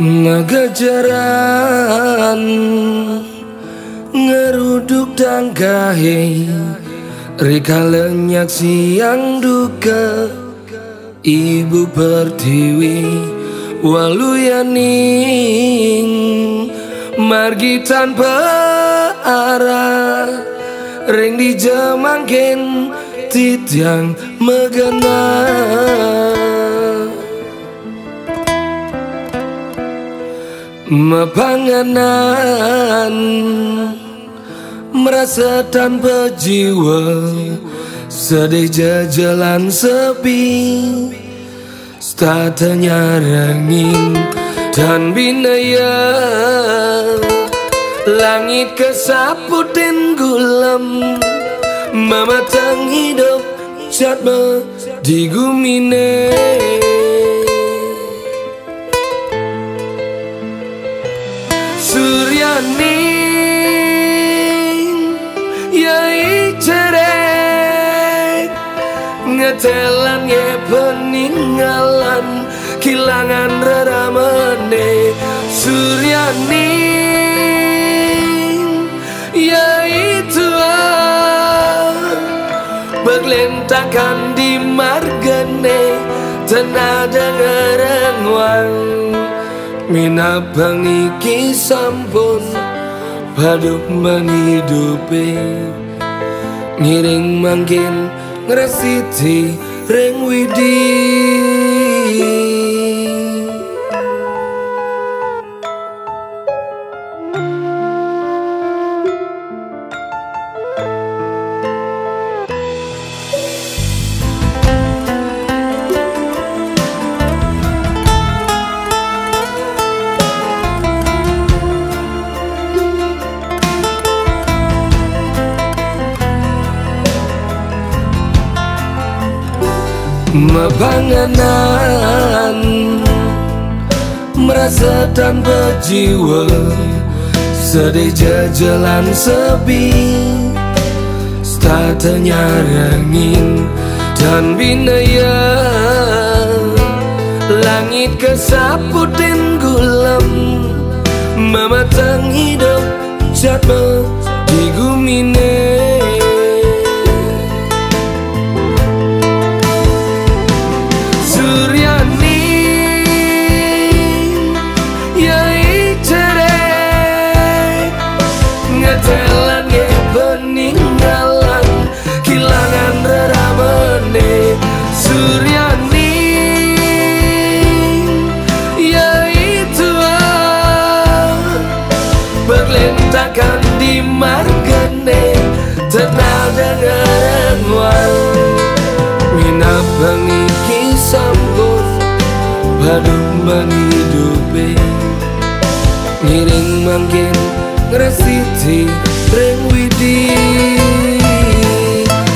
Ngejaran Ngeruduk tangkahe Rika lenyak siang duka. Ibu pertiwi Waluyaning Margi tanpa arah. Ring dijemangkin Titiang megenang Mepanganan Merasa tanpa jiwa Sedih jajalan sepi Statanya rengin dan binaya Langit kesaputin gulam Mematang hidup Jatma digumine Suryaning Ngetelan ye peninggalan Kilangan reramene Suryaning Yai tua Berlentakan di margane Tenada ngerengwang. Mina pangiki sampun Paduk menghidupi. Ngiring mangkin ngeresiti Reng widih Mepanganan Merasa tanpa jiwa Sedih jajalan sepi. Statanya rengin dan binaya Langit kesaputin gulam Mematang hidup jatma digumine Suryaning Ngetelan ye peninggalan. Kilangan reramene Suryaning Yai tua Berlentakan di margane Tenada ngerengwang Mina pengiki sambut Paduk menghidupi. Ngiring mangkin Ngresiti Reng widih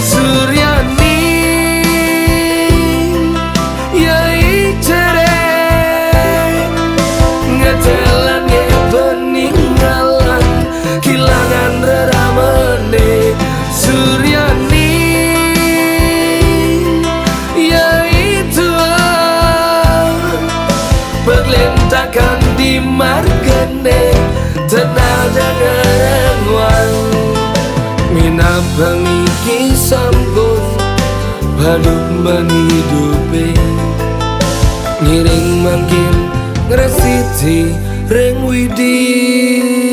Suryaning Yai Ngetelan ye peninggalan Kilangan reramene Suryaning Yai tua Berlentakan di margane Pengiki sampun Paduk menghidupi Ngiring mangkin Ngresiti Reng widih